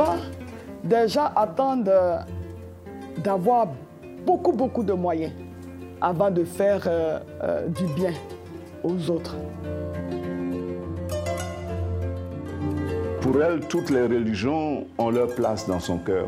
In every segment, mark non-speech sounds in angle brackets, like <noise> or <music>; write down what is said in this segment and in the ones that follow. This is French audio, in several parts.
souvent, des gens attendent d'avoir beaucoup, beaucoup de moyens avant de faire euh, euh, du bien aux autres. Pour elle, toutes les religions ont leur place dans son cœur.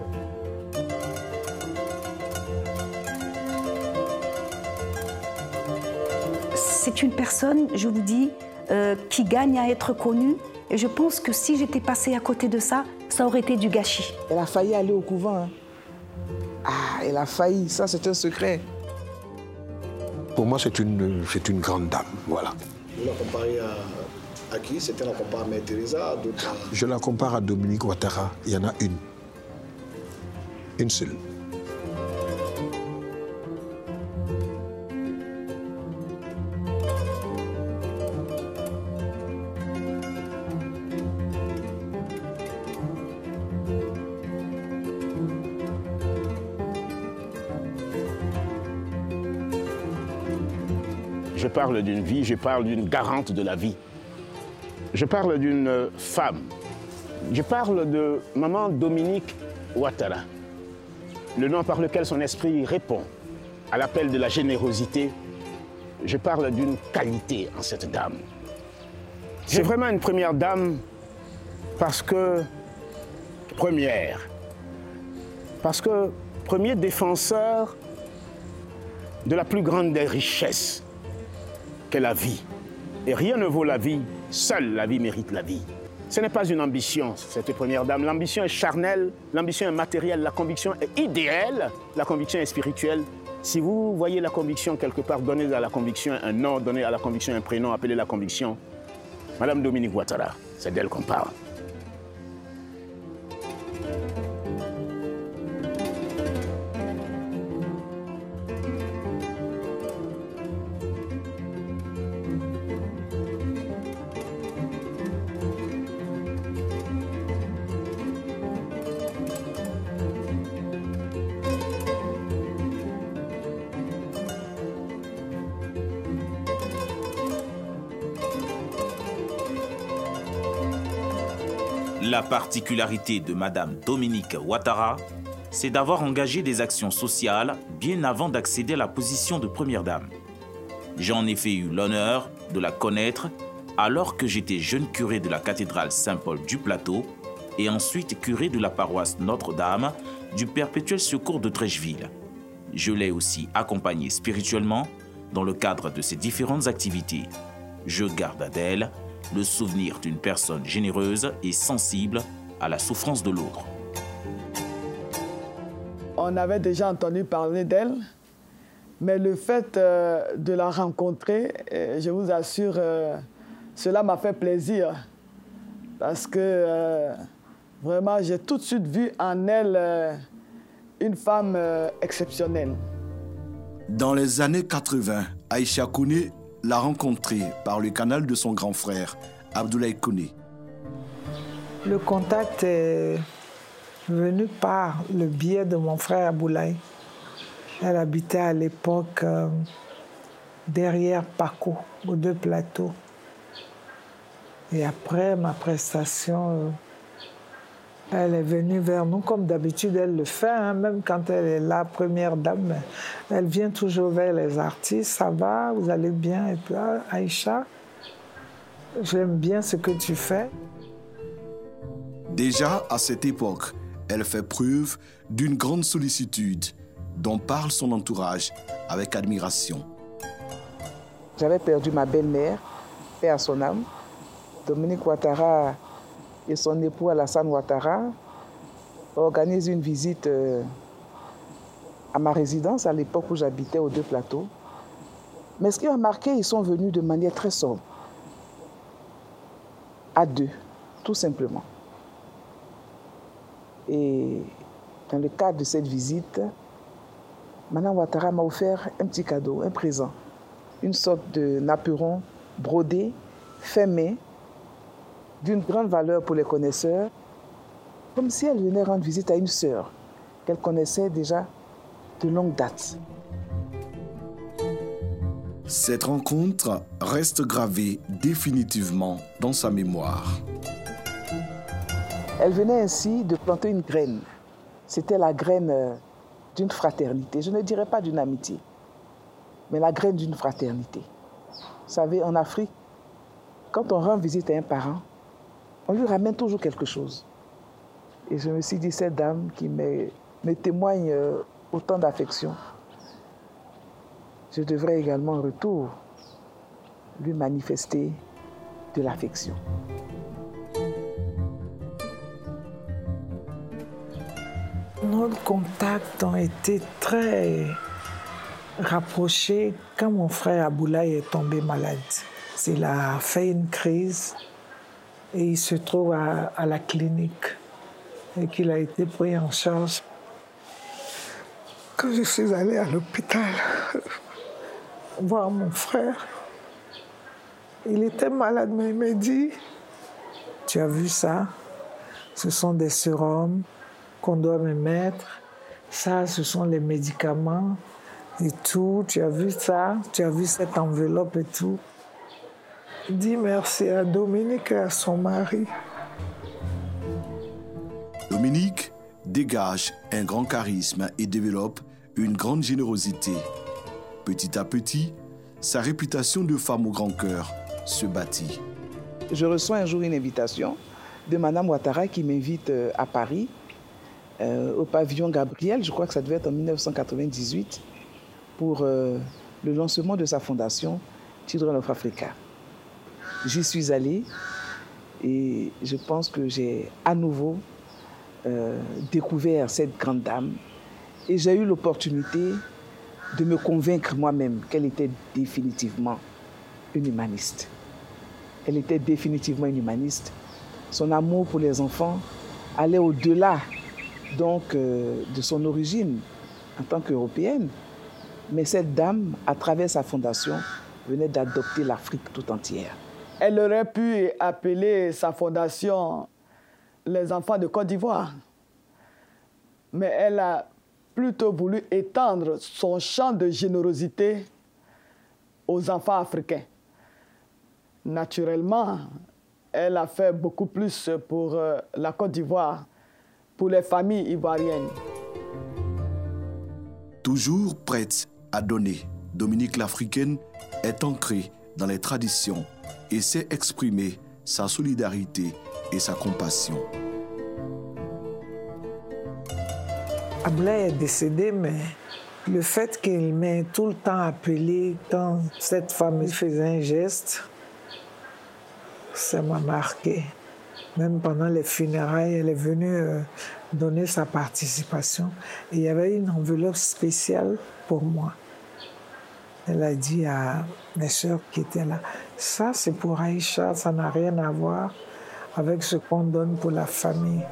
C'est une personne, je vous dis, euh, qui gagne à être connue. Et je pense que si j'étais passée à côté de ça, ça aurait été du gâchis. Elle a failli aller au couvent. hein. Ah, elle a failli, ça c'est un secret. Pour moi, c'est une, c'est une grande dame, voilà. Vous la comparez à, à qui? C'était la compare à Mère Teresa, Je la compare à Dominique Ouattara. Il y en a une. Une seule. Parle d'une vie, je parle d'une garante de la vie. Je parle d'une femme. Je parle de maman Dominique Ouattara, le nom par lequel son esprit répond à l'appel de la générosité. Je parle d'une qualité en cette dame. C'est vraiment une première dame parce que, première, parce que premier défenseur de la plus grande des richesses qu'est la vie. Et rien ne vaut la vie, seule la vie mérite la vie. Ce n'est pas une ambition, cette première dame. L'ambition est charnelle, l'ambition est matérielle, la conviction est idéale, la conviction est spirituelle. Si vous voyez la conviction quelque part, donnez à la conviction un nom, donnez à la conviction un prénom, appelez la conviction. Madame Dominique Ouattara, c'est d'elle qu'on parle. La particularité de Madame Dominique Ouattara, c'est d'avoir engagé des actions sociales bien avant d'accéder à la position de première dame. J'en ai fait eu l'honneur de la connaître alors que j'étais jeune curé de la cathédrale Saint-Paul du Plateau et ensuite curé de la paroisse Notre-Dame du Perpétuel Secours de Trècheville. Je l'ai aussi accompagnée spirituellement dans le cadre de ses différentes activités. Je garde d'elle le souvenir d'une personne généreuse et sensible à la souffrance de l'autre. On avait déjà entendu parler d'elle, mais le fait euh, de la rencontrer, euh, je vous assure, euh, cela m'a fait plaisir. Parce que euh, vraiment, j'ai tout de suite vu en elle euh, une femme euh, exceptionnelle. Dans les années 80, Aïcha Kouné l'a rencontré par le canal de son grand frère, Abdoulaye Kouné. Le contact est venu par le biais de mon frère Aboulaye. Elle habitait à l'époque euh, derrière Paco, aux deux plateaux. Et après ma prestation, euh, elle est venue vers nous comme d'habitude elle le fait, hein, même quand elle est la première dame. Elle vient toujours vers les artistes. Ça va, vous allez bien Et puis, ah, Aïcha, j'aime bien ce que tu fais. Déjà à cette époque, elle fait preuve d'une grande sollicitude dont parle son entourage avec admiration. J'avais perdu ma belle-mère, paix à son âme. Dominique Ouattara et son époux Alassane Ouattara organisent une visite euh, à ma résidence à l'époque où j'habitais aux deux plateaux. Mais ce qui m'a marqué, ils sont venus de manière très sobre. À deux, tout simplement. Et dans le cadre de cette visite, Madame Ouattara m'a offert un petit cadeau, un présent. Une sorte de naperon brodé, fait main, d'une grande valeur pour les connaisseurs, comme si elle venait rendre visite à une sœur qu'elle connaissait déjà de longue date. Cette rencontre reste gravée définitivement dans sa mémoire. Elle venait ainsi de planter une graine. C'était la graine euh, d'une fraternité. Je ne dirais pas d'une amitié, mais la graine d'une fraternité. Vous savez, en Afrique, quand on rend visite à un parent, on lui ramène toujours quelque chose. Et je me suis dit, cette dame qui me, témoigne euh, autant d'affection, je devrais également en retour lui manifester de l'affection. Nos contacts ont été très rapprochés quand mon frère Aboulaye est tombé malade. Il a fait une crise et il se trouve à, la clinique et qu'il a été pris en charge. Quand je suis allée à l'hôpital <laughs> voir mon frère, il était malade, mais il m'a dit, tu as vu ça? Ce sont des sérums qu'on doit me mettre. Ça, ce sont les médicaments et tout. Tu as vu ça? Tu as vu cette enveloppe et tout? Dis merci à Dominique et à son mari. Dominique dégage un grand charisme et développe une grande générosité. Petit à petit, sa réputation de femme au grand cœur se bâtit. Je reçois un jour une invitation de Madame Ouattara qui m'invite euh, à Paris, euh, au pavillon Gabriel, je crois que ça devait être en 1998, pour euh, le lancement de sa fondation Children of Africa. J'y suis allée et je pense que j'ai à nouveau découvert cette grande dame et j'ai eu l'opportunité de me convaincre moi-même qu'elle était définitivement une humaniste. Elle était définitivement une humaniste. Son amour pour les enfants allait au-delà donc euh, de son origine en tant qu'européenne. Mais cette dame, à travers sa fondation, venait d'adopter l'Afrique tout entière. Elle aurait pu appeler sa fondation les enfants de Côte d'Ivoire. Mais elle a plutôt voulu étendre son champ de générosité aux enfants africains. Naturellement, elle a fait beaucoup plus pour euh, la Côte d'Ivoire, pour les familles ivoiriennes. Toujours prête à donner, Dominique l'Africaine est ancrée dans les traditions et sait exprimer sa solidarité et sa compassion. Ablay est décédé, mais le fait qu'il m'ait tout le temps appelé quand cette femme faisait un geste, ça m'a marqué. Même pendant les funérailles, elle est venue euh, donner sa participation. Il y avait une enveloppe spéciale pour moi. Elle a dit à mes soeurs qui étaient là, ça c'est pour Aïcha, ça n'a rien à voir avec ce qu'on donne pour la famille.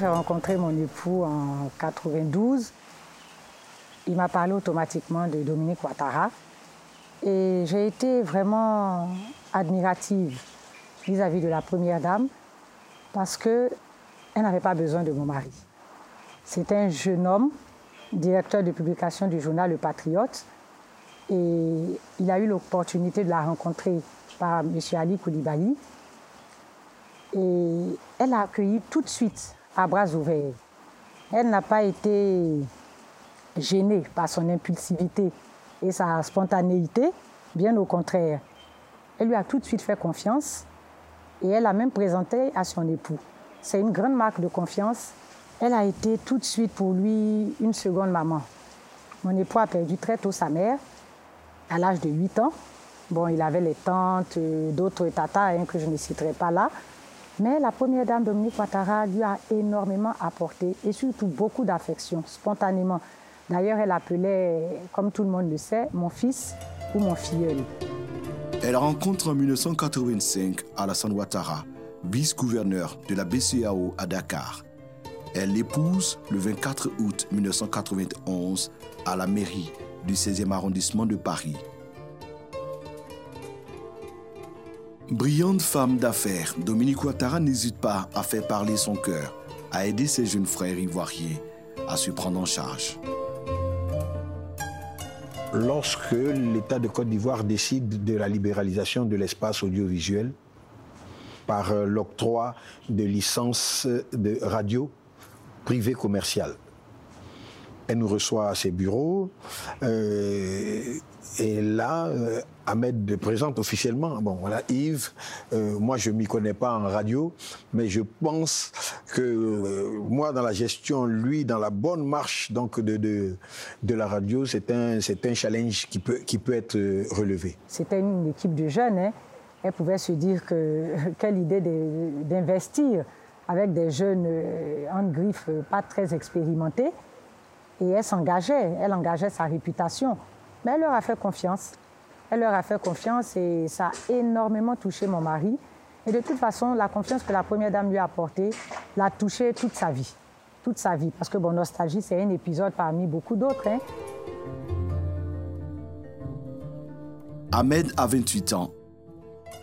J'ai rencontré mon époux en 92. Il m'a parlé automatiquement de Dominique Ouattara. Et j'ai été vraiment admirative vis-à-vis de la première dame parce qu'elle n'avait pas besoin de mon mari. C'était un jeune homme, directeur de publication du journal Le Patriote. Et il a eu l'opportunité de la rencontrer par M. Ali Koulibaly. Et elle l'a accueilli tout de suite à bras ouverts. Elle n'a pas été gênée par son impulsivité et sa spontanéité, bien au contraire. Elle lui a tout de suite fait confiance et elle a même présenté à son époux. C'est une grande marque de confiance. Elle a été tout de suite pour lui une seconde maman. Mon époux a perdu très tôt sa mère, à l'âge de 8 ans. Bon, il avait les tantes, d'autres tatas hein, que je ne citerai pas là. Mais la première dame, Dominique Ouattara, lui a énormément apporté et surtout beaucoup d'affection, spontanément. D'ailleurs, elle appelait, comme tout le monde le sait, mon fils ou mon filleul. Elle rencontre en 1985 Alassane Ouattara, vice-gouverneur de la BCAO à Dakar. Elle l'épouse le 24 août 1991 à la mairie du 16e arrondissement de Paris. Brillante femme d'affaires, Dominique Ouattara n'hésite pas à faire parler son cœur, à aider ses jeunes frères ivoiriens à se prendre en charge. lorsque l'État de Côte d'Ivoire décide de la libéralisation de l'espace audiovisuel par euh, l'octroi de licences de radio privées commerciales. Elle nous reçoit à ses bureaux. euh, et là, euh, Ahmed présente officiellement. Bon, voilà, Yves, euh, moi je ne m'y connais pas en radio, mais je pense que euh, moi, dans la gestion, lui, dans la bonne marche donc, de, de, de la radio, c'est un, un challenge qui peut, qui peut être euh, relevé. C'était une équipe de jeunes. hein. Elle pouvait se dire que <laughs> quelle idée d'investir avec des jeunes euh, en griffe euh, pas très expérimentés. Et elle s'engageait, elle engageait sa réputation. Mais elle leur a fait confiance. Elle leur a fait confiance et ça a énormément touché mon mari. Et de toute façon, la confiance que la première dame lui a apportée l'a touché toute sa vie. Toute sa vie. Parce que bon, Nostalgie, c'est un épisode parmi beaucoup d'autres. hein. Ahmed a 28 ans,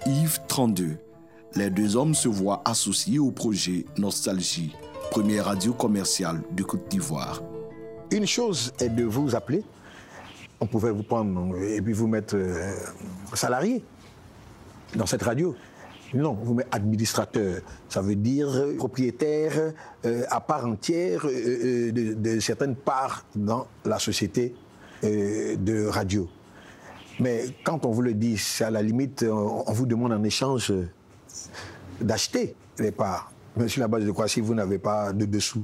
Yves 32. Les deux hommes se voient associés au projet Nostalgie, première radio commerciale de Côte d'Ivoire. Une chose est de vous appeler. On pouvait vous prendre et puis vous mettre euh, salarié dans cette radio. Non, vous mettez administrateur. Ça veut dire propriétaire euh, à part entière euh, de, certaines parts dans la société de radio. Mais quand on vous le dit, c'est à la limite, on, on vous demande en échange euh, d'acheter les parts. Mais sur la base de quoi si vous n'avez pas de dessous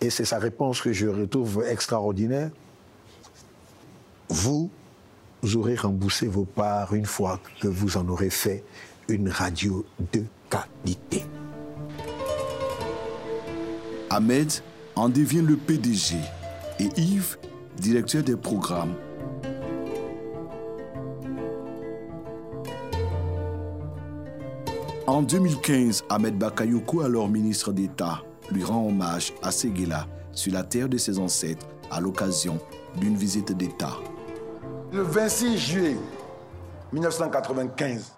Et c'est sa réponse que je retrouve extraordinaire. Vous, vous aurez remboursé vos parts une fois que vous en aurez fait une radio de qualité. Ahmed en devient le PDG et Yves, directeur des programmes. En 2015, Ahmed Bakayoko, alors ministre d'État, lui rend hommage à Séguéla sur la terre de ses ancêtres à l'occasion d'une visite d'État. Le 26 juillet 1995,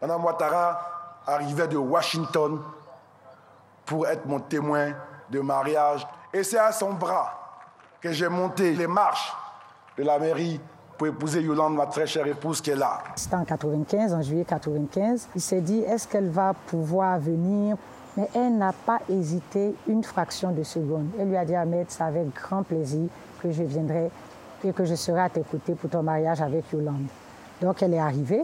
Madame Ouattara arrivait de Washington pour être mon témoin de mariage. Et c'est à son bras que j'ai monté les marches de la mairie pour épouser Yolande, ma très chère épouse qui est là. C'était en 95, en juillet 95. Il s'est dit, est-ce qu'elle va pouvoir venir? Mais elle n'a pas hésité une fraction de seconde. Elle lui a dit, Ahmed, c'est avec grand plaisir que je viendrai et que je serai à côtés pour ton mariage avec Yolande. Donc elle est arrivée.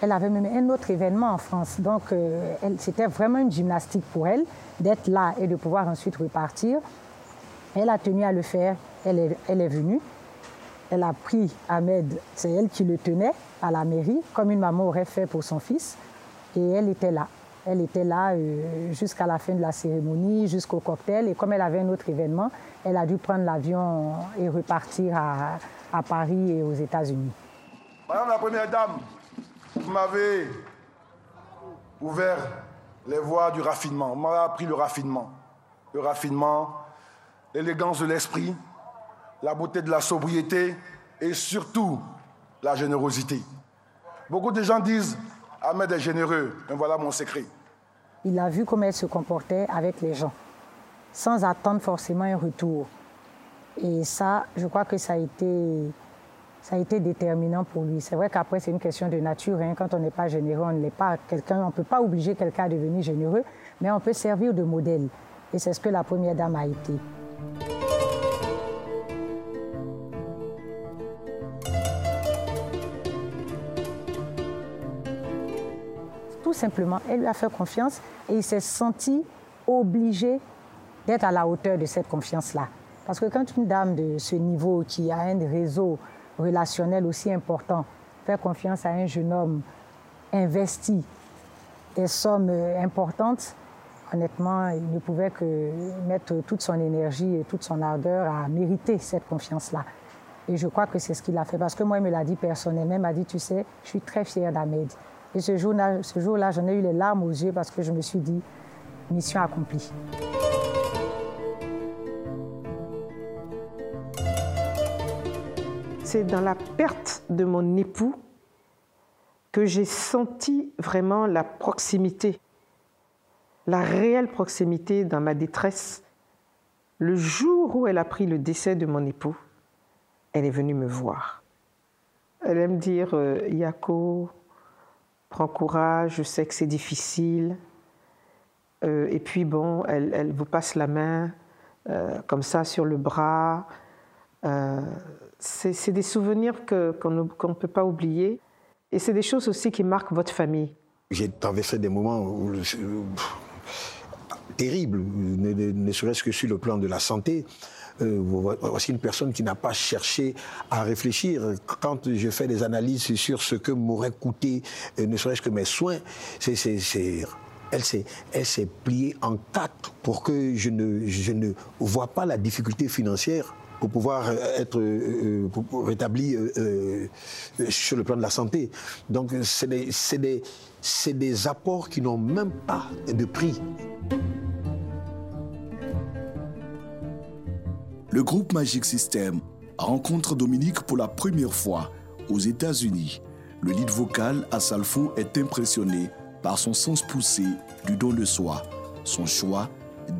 Elle avait même un autre événement en France. Donc euh, c'était vraiment une gymnastique pour elle d'être là et de pouvoir ensuite repartir. Elle a tenu à le faire. Elle est venue. Elle a pris Ahmed, c'est elle qui le tenait à la mairie, comme une maman aurait fait pour son fils. Et elle était là. Elle était là euh, jusqu'à la fin de la cérémonie, jusqu'au cocktail. Et comme elle avait un autre événement, elle a dû prendre l'avion et repartir à, Paris et aux États-Unis. Madame la Première Dame, vous m'avez ouvert les voies du raffinement. Vous m'avez appris le raffinement. Le raffinement, l'élégance de l'esprit, la beauté de la sobriété et surtout la générosité. Beaucoup de gens disent Ahmed est généreux, mais voilà mon secret. Il a vu comment elle se comportait avec les gens, sans attendre forcément un retour. Et ça, je crois que ça a été, ça a été déterminant pour lui. C'est vrai qu'après, c'est une question de nature. hein. Quand on n'est pas généreux, on ne pas. Quelqu'un, on ne peut pas obliger quelqu'un à devenir généreux, mais on peut servir de modèle. Et c'est ce que la première dame a été. Simplement, elle lui a fait confiance et il s'est senti obligé d'être à la hauteur de cette confiance-là. Parce que quand une dame de ce niveau, qui a un réseau relationnel aussi important, fait confiance à un jeune homme investi des sommes euh, importantes, honnêtement, il ne pouvait que mettre toute son énergie et toute son ardeur à mériter cette confiance-là. Et je crois que c'est ce qu'il a fait. Parce que moi, il me l'a dit personnellement, il m'a dit, tu sais, je suis très fière d'Ahmed. Et ce jour-là, ce jour-là, j'en ai eu les larmes aux yeux parce que je me suis dit, mission accomplie. C'est dans la perte de mon époux que j'ai senti vraiment la proximité, la réelle proximité dans ma détresse. Le jour où elle a pris le décès de mon époux, elle est venue me voir. Elle aime dire euh, Yako, prends courage, je sais que c'est difficile. Euh, et puis, bon, elle, vous passe la main euh, comme ça sur le bras. c'est des souvenirs qu'on ne peut pas oublier. Et c'est des choses aussi qui marquent votre famille. J'ai traversé des moments terribles, ne serait-ce que sur le plan de la santé. Euh, voici une personne qui n'a pas cherché à réfléchir. Quand je fais des analyses sur ce que m'aurait coûté, euh, ne serait-ce que mes soins, elle s'est pliée en quatre pour que je ne, vois pas la difficulté financière pour pouvoir être rétabli sur le plan de la santé. Donc c'est des, des apports qui n'ont même pas de prix. Le groupe Magic System rencontre Dominique pour la première fois aux États-Unis. Le lead vocal à Salfo est impressionné par son sens poussé du don de soi, son choix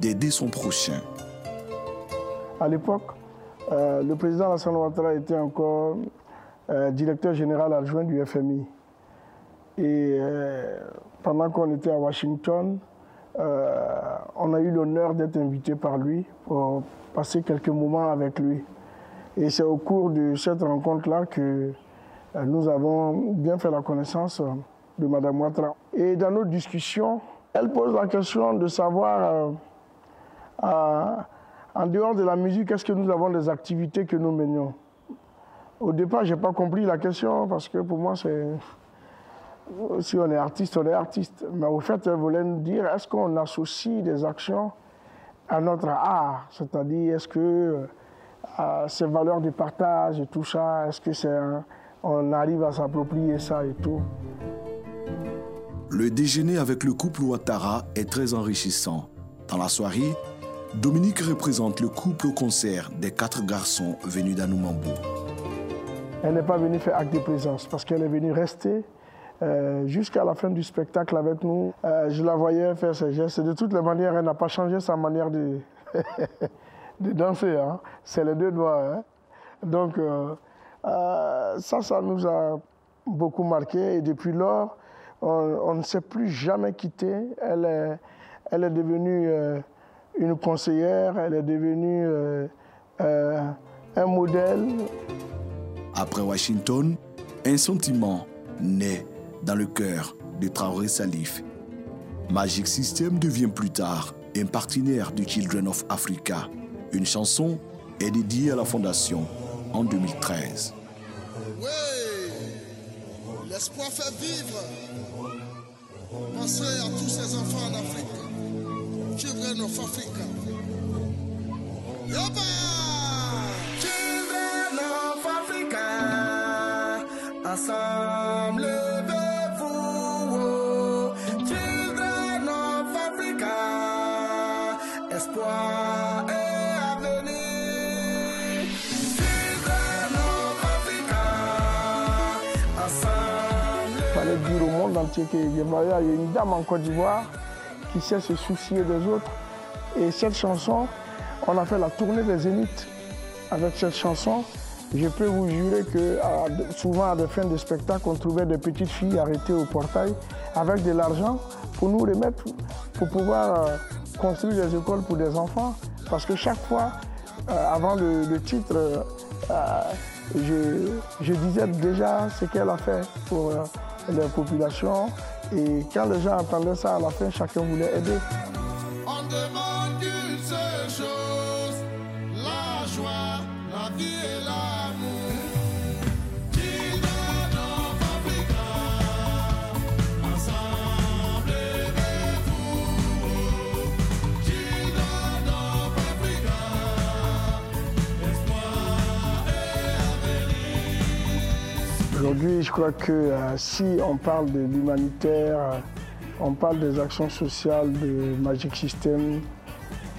d'aider son prochain. À l'époque, euh, le président Alassane Ouattara était encore euh, directeur général adjoint du FMI. Et euh, pendant qu'on était à Washington, on a eu l'honneur d'être invité par lui pour passer quelques moments avec lui. Et c'est au cours de cette rencontre-là que euh, nous avons bien fait la connaissance euh, de Mme Ouattara. Et dans nos discussions, elle pose la question de savoir, euh, en dehors de la musique, est-ce que nous avons des activités que nous menions? Au départ, je n'ai pas compris la question parce que pour moi, c'est. Si on est artiste, on est artiste. Mais au fait, elle voulait nous dire est-ce qu'on associe des actions à notre art, c'est-à-dire est-ce que euh, ces valeurs de partage et tout ça, est-ce que c'est on arrive à s'approprier ça et tout? Le déjeuner avec le couple Ouattara est très enrichissant. Dans la soirée, Dominique représente le couple au concert des quatre garçons venus d'Anoumambou. Elle n'est pas venue faire acte de présence parce qu'elle est venue rester euh, jusqu'à la fin du spectacle avec nous. Euh, je la voyais faire ses gestes. De toutes les manières, elle n'a pas changé sa manière de, <laughs> danser. Hein. C'est les deux doigts. Hein. Donc, euh, ça, ça nous a beaucoup marqué. Et depuis lors, on, ne s'est plus jamais quitté. Elle est, elle est devenue une conseillère, elle est devenue un modèle. Après Washington, un sentiment naît dans le cœur de Traoré Salif. Magic System devient plus tard un partenaire du Children of Africa. Une chanson est dédiée à la fondation en 2013. Oui, l'espoir fait vivre. Pensez à tous ces enfants en Afrique. Children of Africa. Yoba! Children of Africa. Ensemble. Entier que il y a une dame en Côte d'Ivoire qui sait se soucier des autres. Et cette chanson, on a fait la tournée des Zéniths avec cette chanson. Je peux vous jurer que souvent à des fins de spectacle, on trouvait des petites filles arrêtées au portail avec de l'argent pour nous remettre, pour pouvoir euh, construire des écoles pour des enfants. Parce que chaque fois, euh, avant le, titre, euh, je, disais déjà ce qu'elle a fait pour les populations. Et quand les gens entendaient ça à la fin, chacun voulait aider. On demande une seule chose, la joie, la vie et l'amour. Aujourd'hui, je crois que euh, si on parle de l'humanitaire, euh, on parle des actions sociales de Magic System,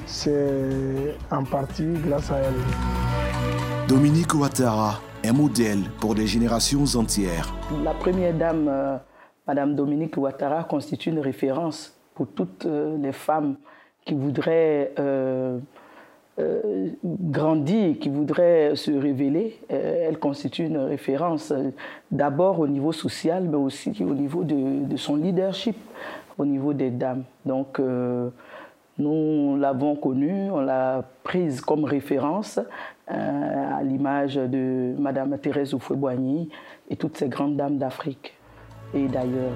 c'est en partie grâce à elle. Dominique Ouattara, un modèle pour des générations entières. La première dame, euh, Madame Dominique Ouattara, constitue une référence pour toutes les femmes qui voudraient euh, grandit, qui voudrait se révéler, euh, elle constitue une référence euh, d'abord au niveau social, mais aussi au niveau de, son leadership, au niveau des dames. Donc, nous l'avons connue, on l'a prise comme référence à l'image de Madame Thérèse Oufoué-Boigny et toutes ces grandes dames d'Afrique et d'ailleurs.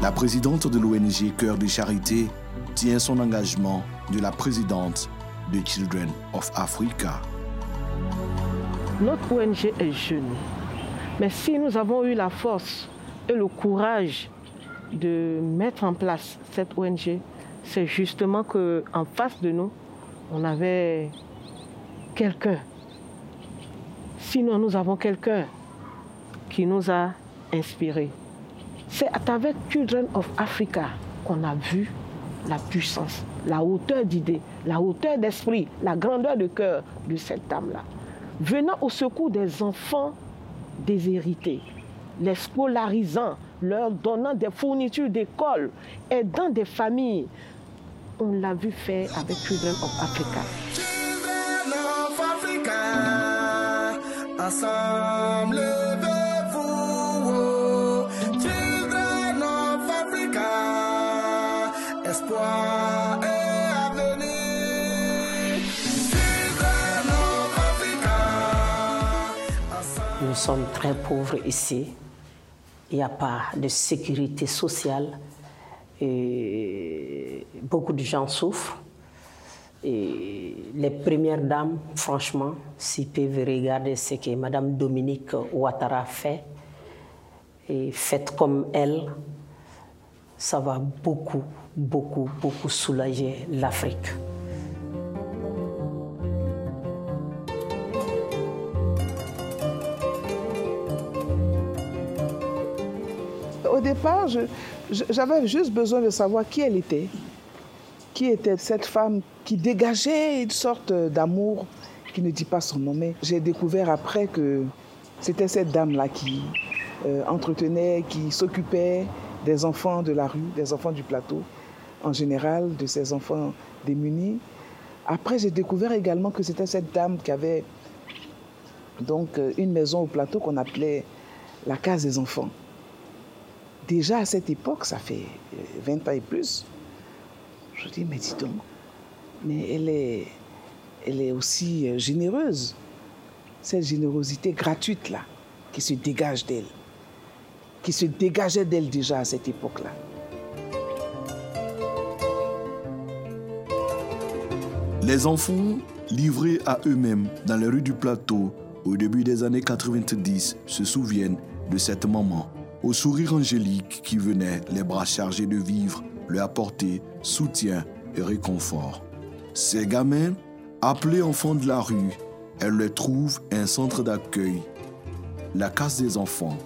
La présidente de l'ONG Cœur de Charité tient son engagement de la présidente de Children of Africa. Notre ONG est jeune, mais si nous avons eu la force et le courage de mettre en place cette ONG, c'est justement qu'en face de nous, on avait quelqu'un. Sinon, nous avons quelqu'un qui nous a inspirés. C'est travers Children of Africa qu'on a vu la puissance, la hauteur d'idée, la hauteur d'esprit, la grandeur de cœur de cette dame-là. Venant au secours des enfants déshérités, les scolarisant, leur donnant des fournitures d'école, aidant des familles. On l'a vu faire avec Children of Africa. Children of Africa, ensemble. Sommes très pauvres ici. Il n'y a pas de sécurité sociale. Beaucoup de gens souffrent. Les premières dames, franchement, s'ils peuvent regarder ce que Mme Dominique Ouattara fait, et faites comme elle, ça va beaucoup, beaucoup, beaucoup soulager l'Afrique. Au départ, j'avais juste besoin de savoir qui elle était. Qui était cette femme qui dégageait une sorte d'amour qui ne dit pas son nom. Mais j'ai découvert après que c'était cette dame-là qui euh, entretenait, qui s'occupait des enfants de la rue, des enfants du plateau, en général, de ces enfants démunis. Après, j'ai découvert également que c'était cette dame qui avait donc euh, une maison au plateau qu'on appelait la case des enfants. Déjà à cette époque, ça fait 20 euh, ans et plus, je dis, mais dis donc, mais elle est, elle est aussi euh, généreuse. Cette générosité gratuite là, qui se dégage d'elle qui se dégageait d'elle déjà à cette époque-là. Les enfants livrés à eux-mêmes dans les rues du plateau au début des années 90 se souviennent de cette maman au sourire angélique qui venait, les bras chargés de vivre, lui apporter soutien et réconfort. Ces gamins, appelés enfants de la rue, elle leur trouve un centre d'accueil, la case des enfants,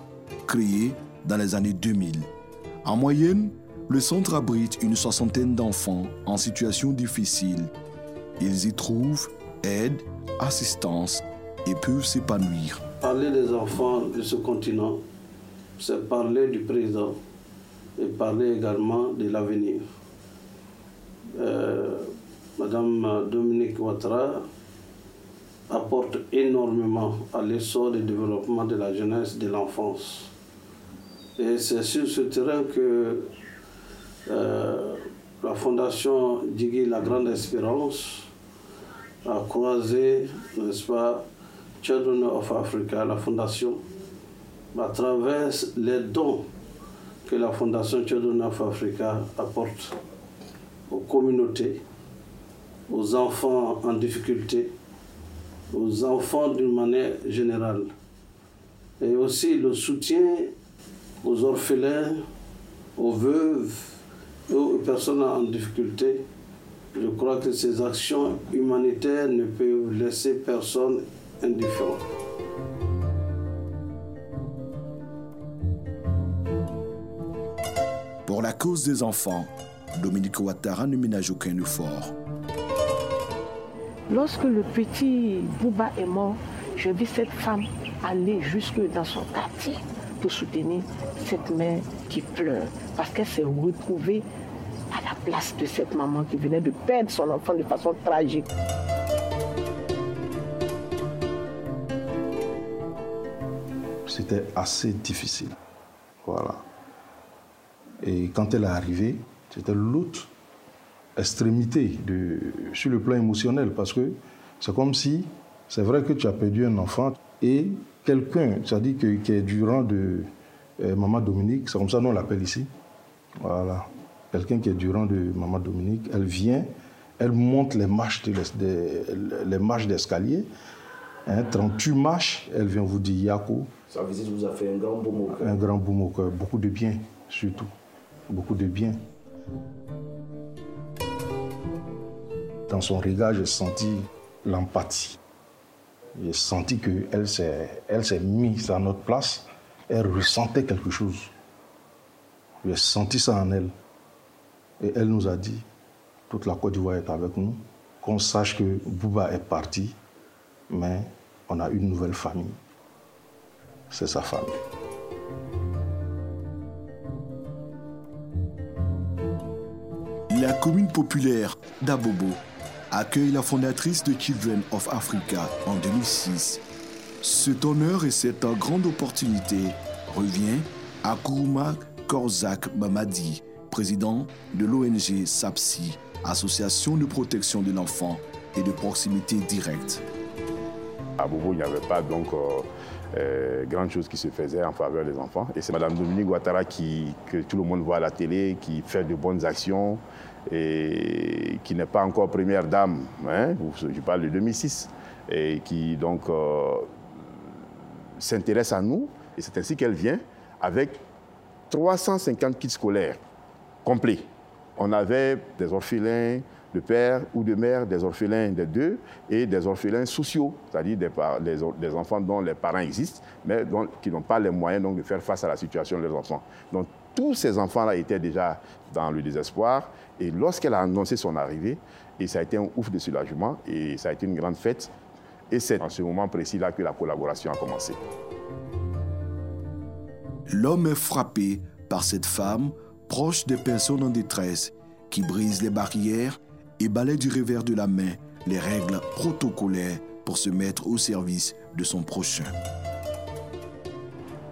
créée dans les années 2000. En moyenne, le centre abrite une soixantaine d'enfants en situation difficile. Ils y trouvent aide, assistance et peuvent s'épanouir. Parler des enfants de ce continent, c'est parler du présent et parler également de l'avenir. Euh, Madame Dominique Ouattara apporte énormément à l'essor du développement de la jeunesse de l'enfance. Et c'est sur ce terrain que euh, la fondation Digui La Grande Espérance a croisé, n'est-ce pas, Children of Africa, la fondation, à travers les dons que la fondation Children Africa apporte aux communautés, aux enfants en difficulté, aux enfants d'une manière générale. Et aussi le soutien aux orphelins, aux veuves et aux personnes en difficulté. Je crois que ces actions humanitaires ne peuvent laisser personne indifférent. Cause des enfants, Dominique Ouattara ne ménage aucun effort. Lorsque le petit Bouba est mort, je vis cette femme aller jusque dans son quartier pour soutenir cette mère qui pleure parce qu'elle s'est retrouvée à la place de cette maman qui venait de perdre son enfant de façon tragique. C'était assez difficile. Voilà. Et quand elle est arrivée, c'était l'autre extrémité de, sur le plan émotionnel parce que c'est comme si, c'est vrai que tu as perdu un enfant et quelqu'un, c'est-à-dire que, qui est du rang de euh, Maman Dominique, c'est comme ça qu'on l'appelle ici. Voilà. Quelqu'un qui est du rang de Maman Dominique, elle vient, elle monte les marches, de les marches d'escalier. Hein, 38 marches, elle vient vous dire Yako. Sa visite vous a fait un grand boum au cœur. Un grand au cœur, beaucoup de bien, surtout. Beaucoup de bien. Dans son regard, j'ai senti l'empathie. J'ai senti qu'elle s'est, mise à notre place. Elle ressentait quelque chose. J'ai senti ça en elle. Et elle nous a dit, toute la Côte d'Ivoire est avec nous, qu'on sache que Bouba est parti, mais on a une nouvelle famille. C'est sa famille. La commune populaire d'Abobo accueille la fondatrice de Children of Africa en 2006. Cet honneur et cette grande opportunité revient à Kourouma Korzak Mamadi, président de l'ONG SAPSI, Association de protection de l'enfant et de proximité directe. À Bobo, il n'y avait pas donc euh, euh, grande chose qui se faisait en faveur des enfants. Et c'est Mme Dominique Ouattara qui, que tout le monde voit à la télé, qui fait de bonnes actions et qui n'est pas encore première dame. Hein, je parle de 2006. Et qui donc euh, s'intéresse à nous. Et c'est ainsi qu'elle vient avec 350 kits scolaires complets. On avait des orphelins de père ou de mère, des orphelins des deux et des orphelins sociaux, c'est-à-dire des, enfants dont les parents existent, mais qui n'ont pas les moyens donc, de faire face à la situation de leurs enfants. Donc tous ces enfants-là étaient déjà dans le désespoir. Et lorsqu'elle a annoncé son arrivée, et ça a été un ouf de soulagement, et ça a été une grande fête. Et c'est en ce moment précis-là que la collaboration a commencé. L'homme est frappé par cette femme proche des personnes en détresse qui brise les barrières et balaye du revers de la main les règles protocolaires pour se mettre au service de son prochain.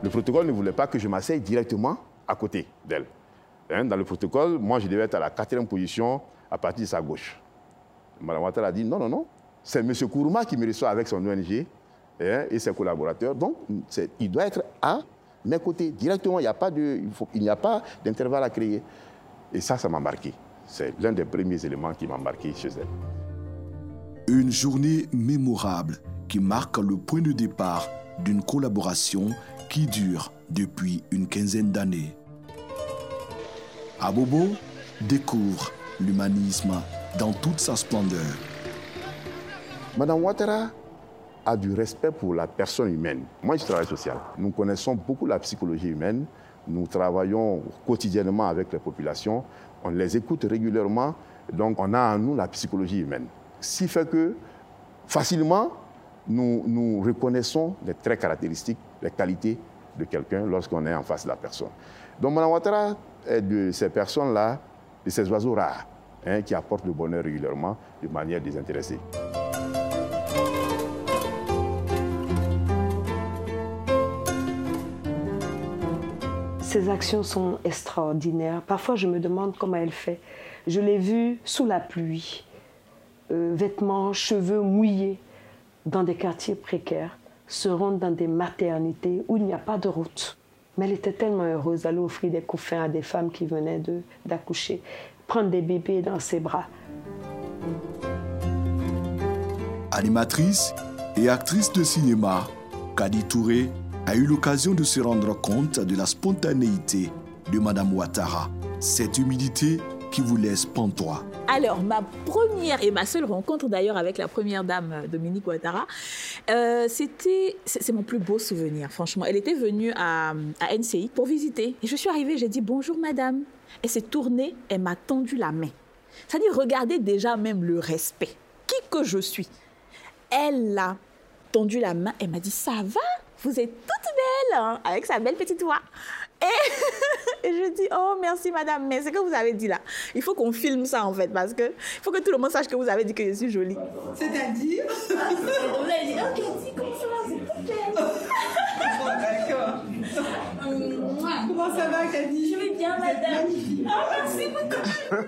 Le protocole ne voulait pas que je m'asseye directement à côté d'elle. Hein, dans le protocole, moi, je devais être à la quatrième position à partir de sa gauche. Madame Ouattara a dit non, non, non, c'est M. Kourouma qui me reçoit avec son ONG hein, et ses collaborateurs. Donc, il doit être à mes côtés directement. Il n'y a pas d'intervalle à créer. Et ça, ça m'a marqué. C'est l'un des premiers éléments qui m'a marqué chez elle. Une journée mémorable qui marque le point de départ d'une collaboration qui dure depuis une quinzaine d'années. Abobo découvre l'humanisme dans toute sa splendeur. Madame Ouattara a du respect pour la personne humaine. Moi, je travaille social. Nous connaissons beaucoup la psychologie humaine. Nous travaillons quotidiennement avec les populations. On les écoute régulièrement. Donc, on a en nous la psychologie humaine. Ce qui fait que, facilement, nous, nous reconnaissons les traits caractéristiques, les qualités de quelqu'un lorsqu'on est en face de la personne. Donc, Mme Ouattara de ces personnes-là, de ces oiseaux rares, hein, qui apportent le bonheur régulièrement de manière désintéressée. Ses actions sont extraordinaires. Parfois, je me demande comment elle fait. Je l'ai vue sous la pluie, euh, vêtements, cheveux mouillés, dans des quartiers précaires, se rendre dans des maternités où il n'y a pas de route. Mais elle était tellement heureuse d'aller offrir des couffins à des femmes qui venaient d'accoucher, prendre des bébés dans ses bras. Animatrice et actrice de cinéma, Kadi Touré a eu l'occasion de se rendre compte de la spontanéité de Madame Ouattara, cette humilité qui vous laisse pantois. Alors, ma première et ma seule rencontre d'ailleurs avec la première dame Dominique Ouattara, euh, c'était, c'est mon plus beau souvenir, franchement. Elle était venue à, à NCI pour visiter. Et je suis arrivée, j'ai dit bonjour madame. Elle s'est tournée, elle m'a tendu la main. C'est-à-dire, regardez déjà même le respect. Qui que je suis. Elle a tendu la main, elle m'a dit ça va? Vous êtes toute belle, hein, avec sa belle petite voix. Et, <laughs> et je dis, oh merci madame, mais ce que vous avez dit là, il faut qu'on filme ça en fait, parce que il faut que tout le monde sache que vous avez dit que je suis jolie. C'est-à-dire? Vous avez dit, ok, dis comment ça va, s'il te plaît? <laughs> D'accord. Comment ça va, Caddy Je vais bien, madame. Ah, merci beaucoup. <laughs>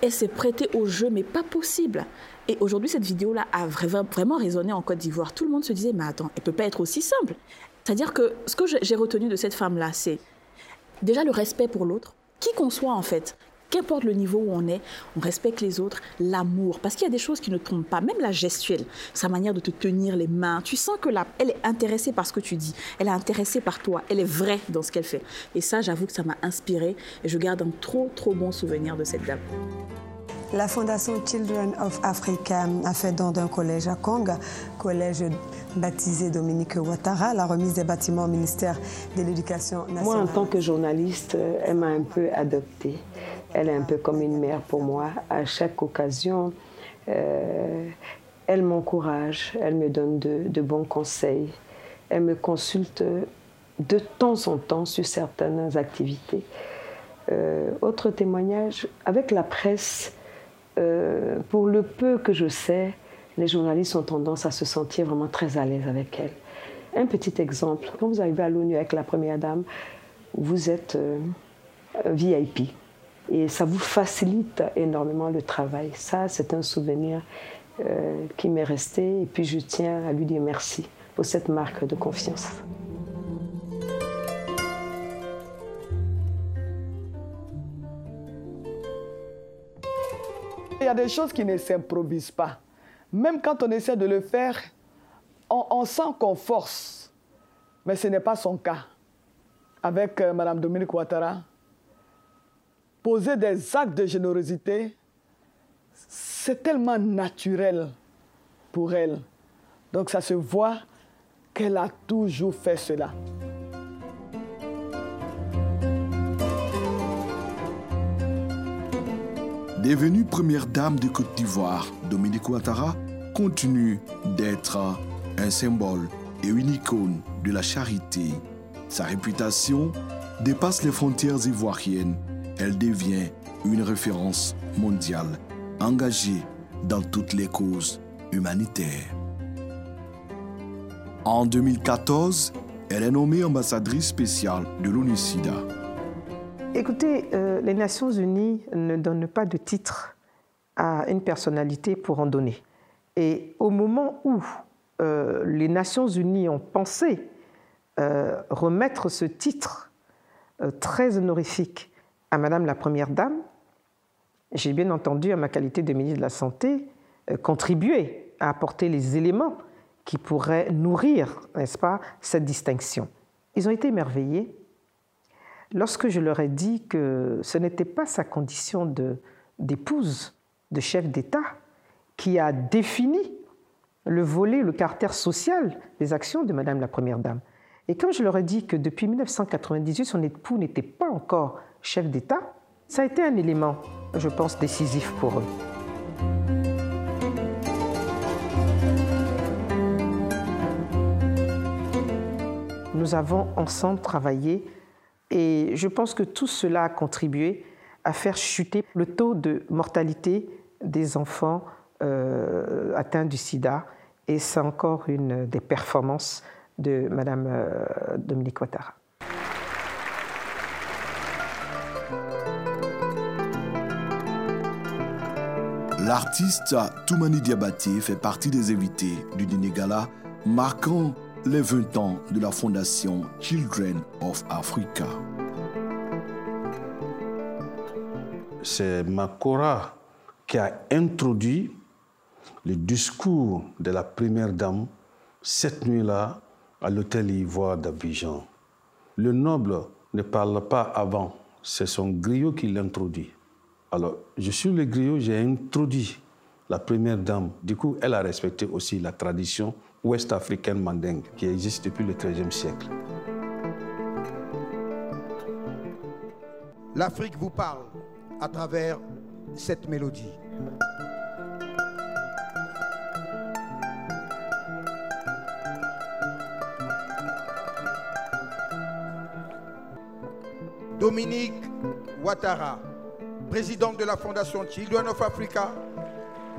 Elle s'est prêtée au jeu, mais pas possible. Et aujourd'hui, cette vidéo-là a vra- vraiment résonné en Côte d'Ivoire. Tout le monde se disait, mais attends, elle peut pas être aussi simple. C'est-à-dire que ce que j'ai- retenu de cette femme-là, c'est déjà le respect pour l'autre, qui qu'on soit en fait. Qu'importe le niveau où on est, on respecte les autres, l'amour. Parce qu'il y a des choses qui ne trompent pas, même la gestuelle, sa manière de te tenir les mains. Tu sens que là, elle est intéressée par ce que tu dis, elle est intéressée par toi, elle est vraie dans ce qu'elle fait. Et ça, j'avoue que ça m'a inspirée et je garde un trop, trop bon souvenir de cette dame. La Fondation Children of Africa a fait don d'un collège à Konga, collège baptisé Dominique Ouattara, la remise des bâtiments au ministère de l'Éducation nationale. Moi, en tant que journaliste, euh, elle m'a un peu adoptée. Elle est un peu comme une mère pour moi. À chaque occasion, euh, elle m'encourage, elle me donne de, de bons conseils. Elle me consulte de temps en temps sur certaines activités. Euh, autre témoignage, avec la presse, pour le peu que je sais, les journalistes ont tendance à se sentir vraiment très à l'aise avec elle. Un petit exemple, quand vous arrivez à l'ONU avec la Première Dame, vous êtes euh, VIP et ça vous facilite énormément le travail. Ça, c'est un souvenir euh, qui m'est resté et puis je tiens à lui dire merci pour cette marque de confiance. Des choses qui ne s'improvisent pas. Même quand on essaie de le faire, on, sent qu'on force. Mais ce n'est pas son cas. Avec euh, Mme Dominique Ouattara, poser des actes de générosité, c'est tellement naturel pour elle. Donc ça se voit qu'elle a toujours fait cela. Devenue première dame de Côte d'Ivoire, Dominique Ouattara continue d'être un symbole et une icône de la charité. Sa réputation dépasse les frontières ivoiriennes. Elle devient une référence mondiale, engagée dans toutes les causes humanitaires. En 2014, elle est nommée ambassadrice spéciale de l'ONU-SIDA. Écoutez, euh, les Nations Unies ne donnent pas de titre à une personnalité pour en donner. Et au moment où euh, les Nations Unies ont pensé euh, remettre ce titre très honorifique à Madame la Première Dame, j'ai bien entendu, à ma qualité de ministre de la Santé, contribuer à apporter les éléments qui pourraient nourrir, n'est-ce pas, cette distinction. Ils ont été émerveillés lorsque je leur ai dit que ce n'était pas sa condition d'épouse, de, chef d'État, qui a défini le volet, le caractère social des actions de Madame la Première Dame. Et quand je leur ai dit que depuis 1998, son époux n'était pas encore chef d'État, ça a été un élément, je pense, décisif pour eux. Nous avons ensemble travaillé et je pense que tout cela a contribué à faire chuter le taux de mortalité des enfants euh, atteints du sida. Et c'est encore une des performances de Madame euh, Dominique Ouattara. L'artiste Toumani Diabaté fait partie des invités du dîner gala marquant les 20 ans de la fondation Children of Africa. c'est Makora qui a introduit le discours de la première dame cette nuit-là à l'hôtel Ivoire d'Abidjan. Le noble ne parle pas avant, c'est son griot qui l'introduit. Alors, je suis le griot, j'ai introduit la première dame. Du coup, elle a respecté aussi la tradition ouest-africaine mandingue qui existe depuis le XIIIe siècle. L'Afrique vous parle à travers cette mélodie. Dominique Ouattara, présidente de la Fondation Children of Africa,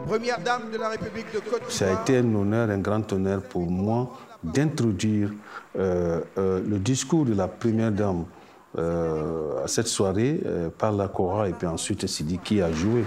première dame de la République de Côte d'Ivoire. Ça a été un honneur, un grand honneur pour moi d'introduire euh, euh, le discours de la première dame euh, à cette soirée par la Cora et puis ensuite Sidi qui a joué.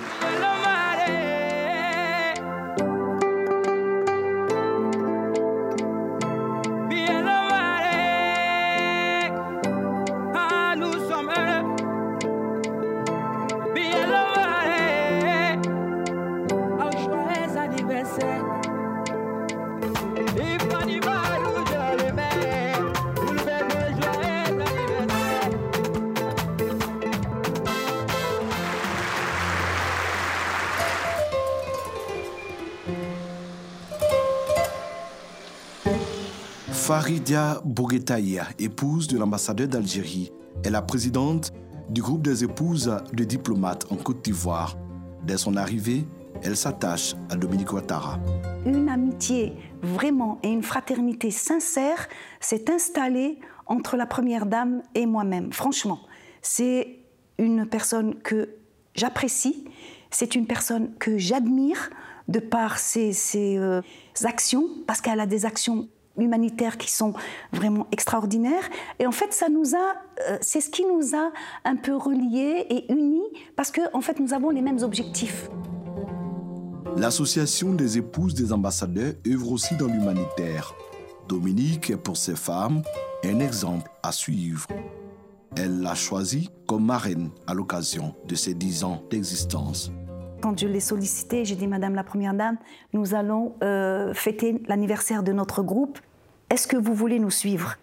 Faridia Boguetaïa, épouse de l'ambassadeur d'Algérie, est la présidente du groupe des épouses de diplomates en Côte d'Ivoire. Dès son arrivée, elle s'attache à Dominique Ouattara. Une amitié vraiment et une fraternité sincère s'est installée entre la Première Dame et moi-même. Franchement, c'est une personne que j'apprécie, c'est une personne que j'admire de par ses, ses euh, actions, parce qu'elle a des actions humanitaires qui sont vraiment extraordinaires. Et en fait, ça nous a, euh, c'est ce qui nous a un peu reliés et unis, parce que en fait, nous avons les mêmes objectifs. L'association des épouses des ambassadeurs œuvre aussi dans l'humanitaire. Dominique est pour ces femmes un exemple à suivre. Elle l'a choisie comme marraine à l'occasion de ses dix ans d'existence. Quand je l'ai sollicité, j'ai dit Madame la Première Dame, nous allons euh, fêter l'anniversaire de notre groupe. Est-ce que vous voulez nous suivre?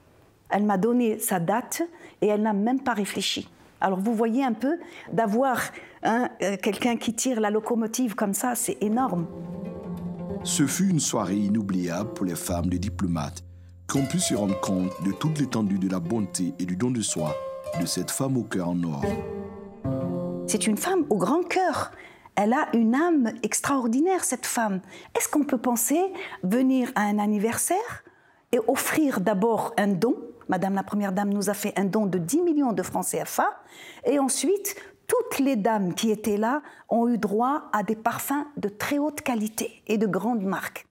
Elle m'a donné sa date et elle n'a même pas réfléchi. Alors vous voyez un peu, d'avoir hein, euh, quelqu'un qui tire la locomotive comme ça, c'est énorme. Ce fut une soirée inoubliable pour les femmes des diplomates qui ont pu se rendre compte de toute l'étendue de la bonté et du don de soi de cette femme au cœur en or. C'est une femme au grand cœur. Elle a une âme extraordinaire, cette femme. Est-ce qu'on peut penser venir à un anniversaire et offrir d'abord un don? Madame la Première Dame nous a fait un don de 10 millions de francs CFA. Et ensuite, toutes les dames qui étaient là ont eu droit à des parfums de très haute qualité et de grandes marques.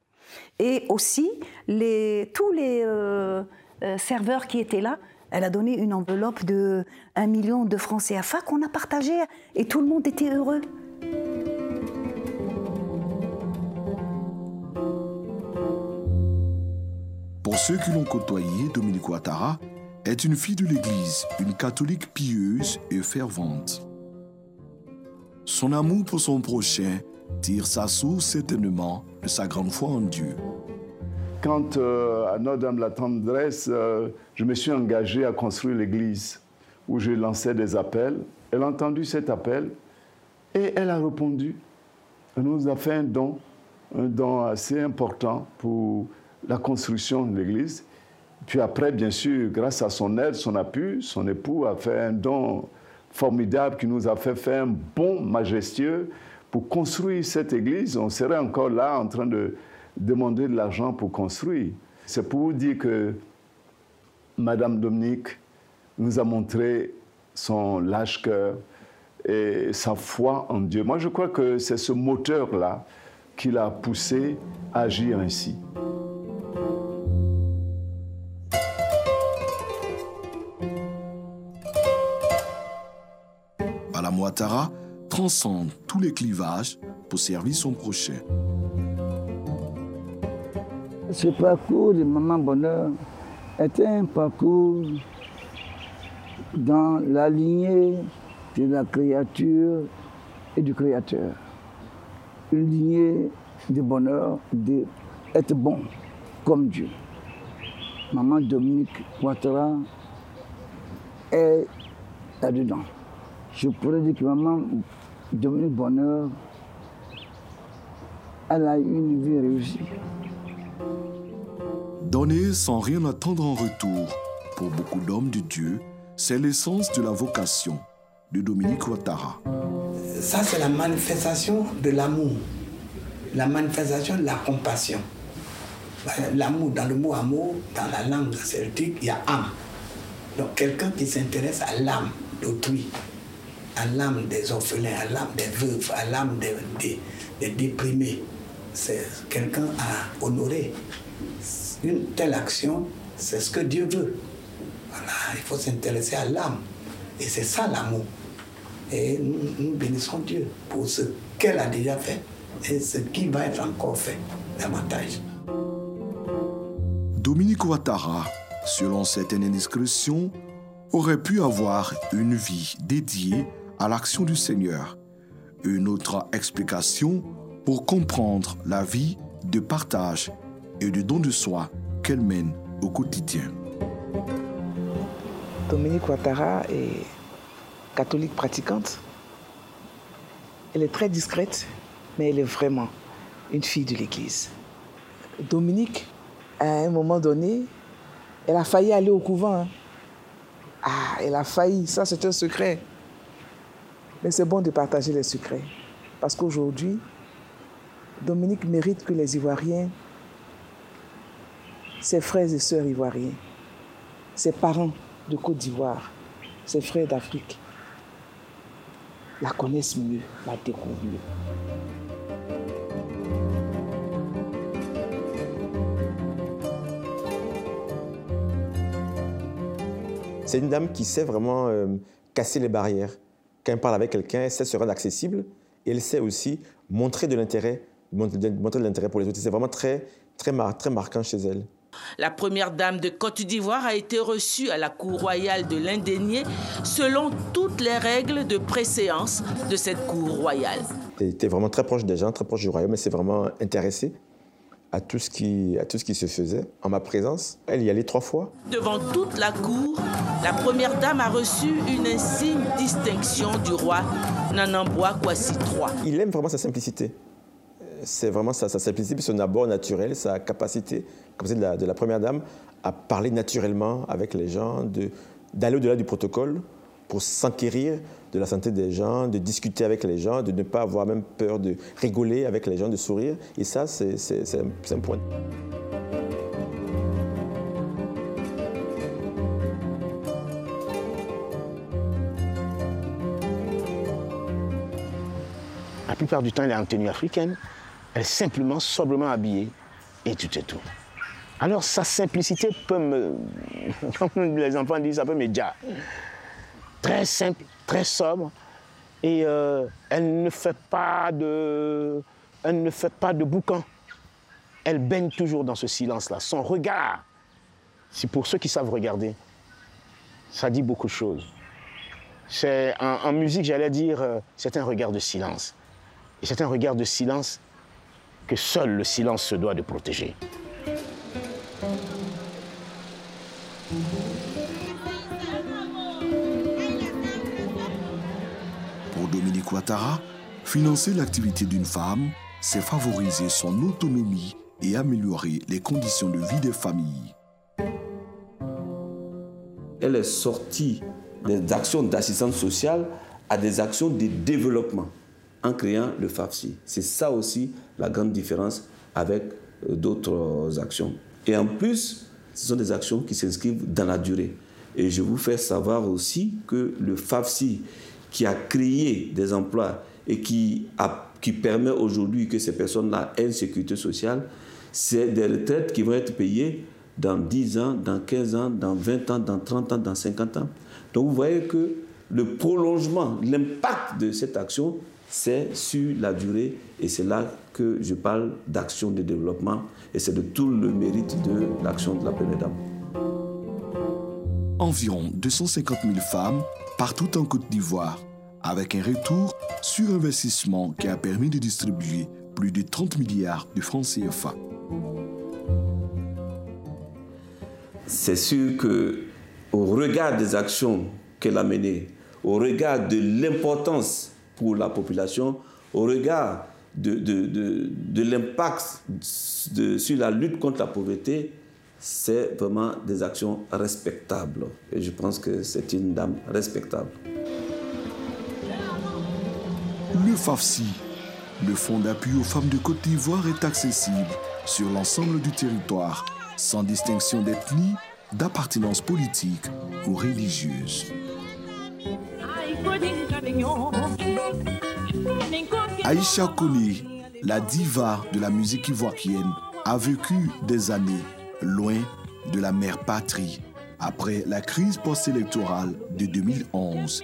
Et aussi, tous les euh, euh, serveurs qui étaient là, elle a donné une enveloppe de 1 million de francs CFA qu'on a partagé et tout le monde était heureux. Pour ceux qui l'ont côtoyé, Dominique Ouattara est une fille de l'Église, une catholique pieuse et fervente. Son amour pour son prochain tire sa source certainement de sa grande foi en Dieu. Quand, euh, à Notre-Dame la Tendresse, euh, je me suis engagé à construire l'église où je lançais des appels, elle a entendu cet appel et elle a répondu. Elle nous a fait un don, un don assez important pour la construction de l'église. Puis après, bien sûr, grâce à son aide, son appui, son époux a fait un don formidable qui nous a fait faire un bon majestueux pour construire cette église. On serait encore là en train de demander de l'argent pour construire. C'est pour vous dire que Madame Dominique nous a montré son lâche cœur et sa foi en Dieu. Moi, je crois que c'est ce moteur-là qui l'a poussé à agir ainsi. Ouattara transcende tous les clivages pour servir son prochain. Ce parcours de Maman Bonheur est un parcours dans la lignée de la créature et du Créateur. Une lignée de bonheur, d'être bon comme Dieu. Maman Dominique Ouattara est là-dedans. Je pourrais dire que maman Dominique Bonheur, elle a eu une vie réussie. Donner sans rien attendre en retour, pour beaucoup d'hommes de Dieu, c'est l'essence de la vocation de Dominique Ouattara. Ça, c'est la manifestation de l'amour, la manifestation de la compassion. L'amour, dans le mot amour, dans la langue celtique, il y a âme. Donc quelqu'un qui s'intéresse à l'âme d'autrui, à l'âme des orphelins, à l'âme des veuves, à l'âme des, des, déprimés. C'est quelqu'un à honorer. Une telle action, c'est ce que Dieu veut. Voilà, il faut s'intéresser à l'âme. Et c'est ça l'amour. Et nous, nous bénissons Dieu pour ce qu'elle a déjà fait et ce qui va être encore fait davantage. Dominique Ouattara, selon certaines indiscrétions, aurait pu avoir une vie dédiée à l'action du Seigneur. Une autre explication pour comprendre la vie de partage et de don de soi qu'elle mène au quotidien. Dominique Ouattara est catholique pratiquante. Elle est très discrète, mais elle est vraiment une fille de l'Église. Dominique, à un moment donné, elle a failli aller au couvent. hein. Ah, elle a failli, ça c'est un secret. Mais c'est bon de partager les secrets. Parce qu'aujourd'hui, Dominique mérite que les Ivoiriens, ses frères et sœurs ivoiriens, ses parents de Côte d'Ivoire, ses frères d'Afrique, la connaissent mieux, la découvrent mieux. C'est une dame qui sait vraiment euh, casser les barrières. Quand elle parle avec quelqu'un, elle sait se rendre accessible et elle sait aussi montrer de l'intérêt, montrer de l'intérêt pour les autres. C'est vraiment très, très, mar- très marquant chez elle. La première dame de Côte d'Ivoire a été reçue à la cour royale de l'Indénié selon toutes les règles de préséance de cette cour royale. Elle était vraiment très proche des gens, très proche du royaume. Elle s'est vraiment intéressée à tout, ce qui, à tout ce qui se faisait en ma présence. Elle y allait trois fois. Devant toute la cour, la première dame a reçu une insigne distinction du roi Nanamboa Kwasi III. Il aime vraiment sa simplicité. C'est vraiment sa, sa simplicité, son abord naturel, sa capacité, comme c'est de la, de la première dame, à parler naturellement avec les gens, d'aller au-delà du protocole pour s'enquérir de la santé des gens, de discuter avec les gens, de ne pas avoir même peur de rigoler avec les gens, de sourire. Et ça, c'est un, un point. La plupart du temps, elle est en tenue africaine. Elle est simplement, sobrement habillée. Et tout est tout. Alors, sa simplicité peut me. <laughs> Comme les enfants disent, ça peut me dire. Très simple, très sobre. Et euh, elle ne fait pas de. Elle ne fait pas de boucan. Elle baigne toujours dans ce silence-là. Son regard, c'est pour ceux qui savent regarder. Ça dit beaucoup de choses. C'est en, musique, j'allais dire, euh, c'est un regard de silence. Et c'est un regard de silence que seul le silence se doit de protéger. Financer l'activité d'une femme, c'est favoriser son autonomie et améliorer les conditions de vie des familles. elle est sortie des actions d'assistance sociale à des actions de développement en créant le FAFSI. C'est ça aussi la grande différence avec euh, d'autres actions. Et en plus, ce sont des actions qui s'inscrivent dans la durée. Et je vous fais savoir aussi que le FAFSI, qui a créé des emplois et qui, qui permet aujourd'hui que ces personnes-là aient une sécurité sociale, c'est des retraites qui vont être payées dans 10 ans, dans 15 ans, dans 20 ans, dans 30 ans, dans 50 ans. Donc vous voyez que le prolongement, l'impact de cette action, c'est sur la durée et c'est là que je parle d'action de développement et c'est de tout le mérite de l'action de la Première Dame. Environ 250 000 femmes partout en Côte d'Ivoire, avec un retour sur investissement qui a permis de distribuer plus de 30 milliards de francs CFA. c'est sûr que au regard des actions qu'elle a menées, au regard de l'importance pour la population, au regard de, de- l'impact sur la lutte contre la pauvreté, c'est vraiment des actions respectables. Et je pense que c'est une dame respectable. Le FAFSI, le Fonds d'appui aux femmes de Côte d'Ivoire, est accessible sur l'ensemble du territoire, sans distinction d'ethnie, d'appartenance politique ou religieuse. Aïcha Kone, la diva de la musique ivoirienne, a vécu des années loin de la mère patrie après la crise post-électorale de 2011.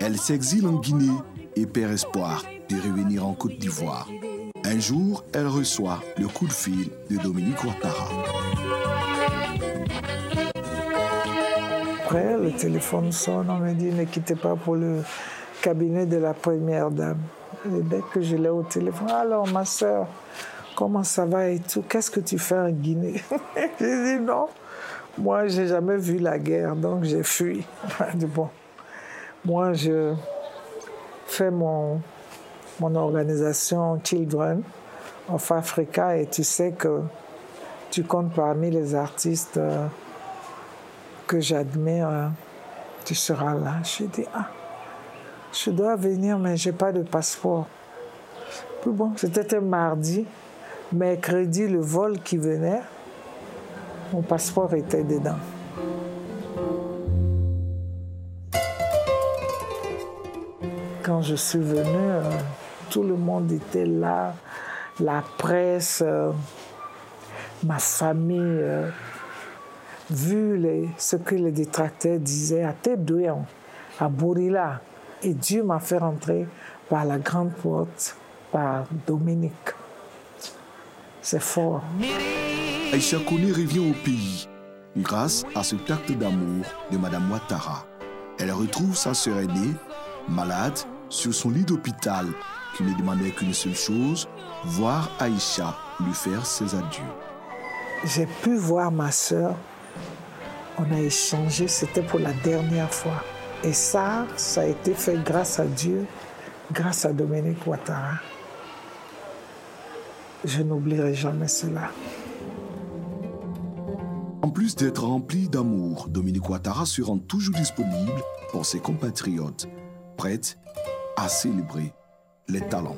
Elle s'exile en Guinée et perd espoir de revenir en Côte d'Ivoire. Un jour, elle reçoit le coup de fil de Dominique Ouattara. Après, le téléphone sonne, on me dit ne quittez pas pour le cabinet de la première dame. Dès que je l'ai au téléphone, alors ma soeur, comment ça va et tout, qu'est-ce que tu fais en Guinée? <laughs> J'ai dit non, moi j'ai jamais vu la guerre, donc j'ai fui. <laughs> bon, moi je fais mon, mon organisation Children of Africa et tu sais que tu comptes parmi les artistes euh, que j'admire, euh, tu seras là. J'ai dit, ah, je dois venir, mais je n'ai pas de passeport. Puis bon, c'était un mardi. Mercredi, le vol qui venait, mon passeport était dedans. Quand je suis venue, euh, tout le monde était là, la presse, euh, ma famille. euh, vu ce que les détracteurs disaient à tête douillon, à Bourila, et Dieu m'a fait rentrer par la grande porte, par Dominique. C'est fort. Aïcha Kone revient au pays grâce à cet acte d'amour de Madame Ouattara. Elle retrouve sa sœur aînée, malade, sur son lit d'hôpital, qui ne demandait qu'une seule chose, voir Aïcha lui faire ses adieux. J'ai pu voir ma sœur. On a échangé, c'était pour la dernière fois. Et ça, ça a été fait grâce à Dieu, grâce à Dominique Ouattara. Je n'oublierai jamais cela. En plus d'être rempli d'amour, Dominique Ouattara se rend toujours disponible pour ses compatriotes, prête à célébrer les talents.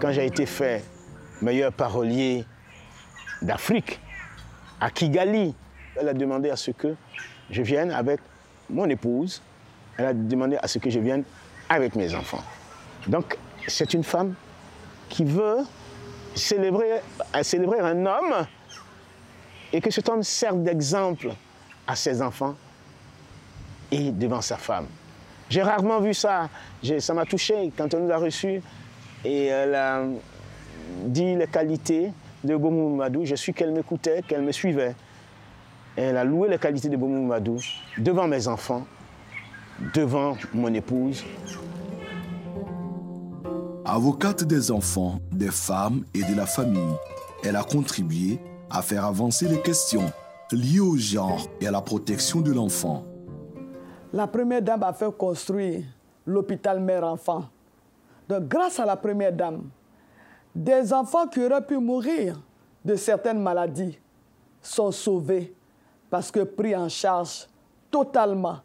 Quand j'ai été fait meilleur parolier d'Afrique à Kigali, elle a demandé à ce que je vienne avec mon épouse. Elle a demandé à ce que je vienne avec mes enfants. Donc, c'est une femme qui veut célébrer, un homme et que cet homme serve d'exemple à ses enfants et devant sa femme. J'ai rarement vu ça. Ça m'a touché quand on nous a reçus et elle a dit les qualités de Boumou. Je suis qu'elle m'écoutait, qu'elle me suivait. Elle a loué les qualités de Boumou devant mes enfants, devant mon épouse. Avocate des enfants, des femmes et de la famille, elle a contribué à faire avancer les questions liées au genre et à la protection de l'enfant. La première dame a fait construire l'hôpital mère-enfant. Donc, grâce à la première dame, des enfants qui auraient pu mourir de certaines maladies sont sauvés parce que pris en charge totalement,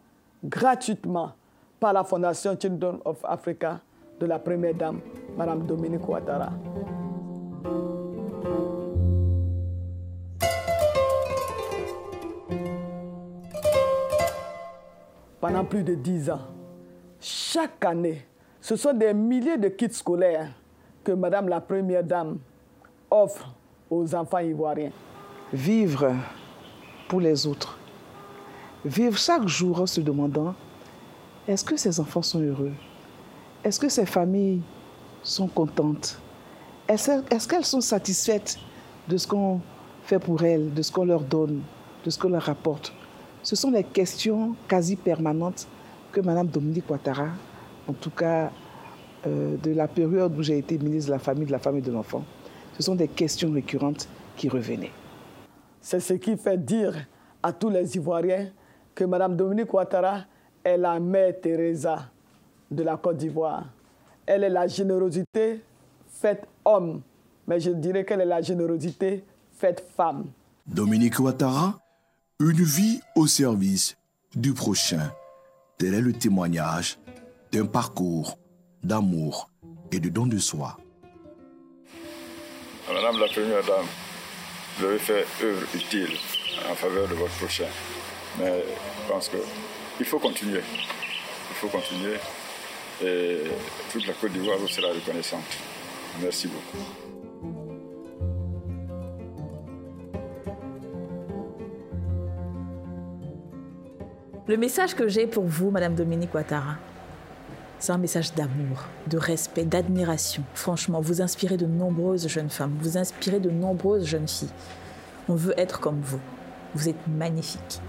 gratuitement, par la Fondation Children of Africa de la première dame, Madame Dominique Ouattara. pendant plus de dix ans. Chaque année, ce sont des milliers de kits scolaires que Madame la Première Dame offre aux enfants ivoiriens. Vivre pour les autres. Vivre chaque jour en se demandant, est-ce que ces enfants sont heureux? Est-ce que ces familles sont contentes? Est-ce qu'elles sont satisfaites de ce qu'on fait pour elles, de ce qu'on leur donne, de ce qu'on leur apporte Ce sont des questions quasi permanentes que Mme Dominique Ouattara, en tout cas euh, de la période où j'ai été ministre de la Famille, de la Femme et de l'Enfant, ce sont des questions récurrentes qui revenaient. C'est ce qui fait dire à tous les Ivoiriens que Mme Dominique Ouattara est la mère Teresa de la Côte d'Ivoire. Elle est la générosité faite homme, mais je dirais qu'elle est la générosité faite femme. Dominique Ouattara, une vie au service du prochain. Tel est le témoignage d'un parcours d'amour et de don de soi. Madame la Première Dame, vous avez fait œuvre utile en faveur de votre prochain. Mais je pense qu'il faut continuer. Il faut continuer Et toute la Côte d'Ivoire vous sera reconnaissante. Merci beaucoup. Le message que j'ai pour vous, Madame Dominique Ouattara, c'est un message d'amour, de respect, d'admiration. Franchement, vous inspirez de nombreuses jeunes femmes, vous inspirez de nombreuses jeunes filles. On veut être comme vous. Vous êtes magnifique.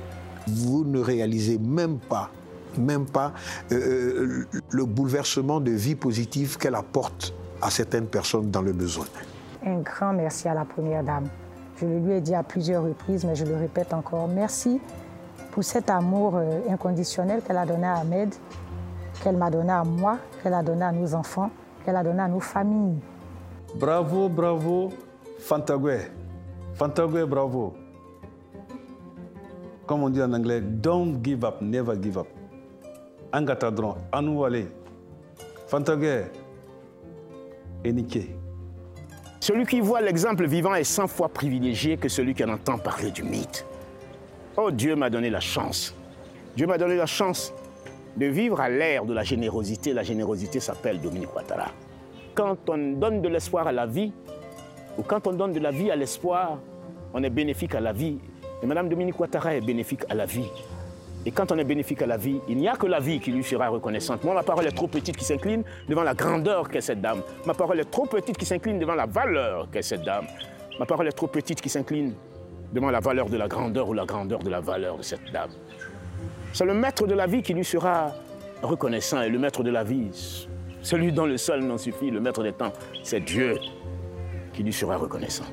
Vous ne réalisez même pas, même pas euh, le bouleversement de vie positive qu'elle apporte à certaines personnes dans le besoin. Un grand merci à la Première Dame. Je le lui ai dit à plusieurs reprises, mais je le répète encore. Merci pour cet amour euh, inconditionnel qu'elle a donné à Ahmed, qu'elle m'a donné à moi, qu'elle a donné à nos enfants, qu'elle a donné à nos familles. Bravo, bravo, Fantagwe. Fantagwe, bravo. Comme on dit en anglais, don't give up, never give up. Angatadron, Anouale, Fantagwe, Enike. Celui qui voit l'exemple vivant est 100 fois privilégié que celui qui en entend parler du mythe. Oh, Dieu m'a donné la chance. Dieu m'a donné la chance de vivre à l'ère de la générosité. La générosité s'appelle Dominique Ouattara. Quand on donne de l'espoir à la vie, ou quand on donne de la vie à l'espoir, on est bénéfique à la vie. Et Madame Dominique Ouattara est bénéfique à la vie. Et quand on est bénéfique à la vie, il n'y a que la vie qui lui sera reconnaissante. Moi, ma parole est trop petite qui s'incline devant la grandeur qu'est cette dame. Ma parole est trop petite qui s'incline devant la valeur qu'est cette dame. Ma parole est trop petite qui s'incline devant la valeur de la grandeur ou la grandeur de la valeur de cette dame. C'est le maître de la vie qui lui sera reconnaissant. Et le maître de la vie, celui dont le seul n'en suffit, le maître des temps, c'est Dieu qui lui sera reconnaissant.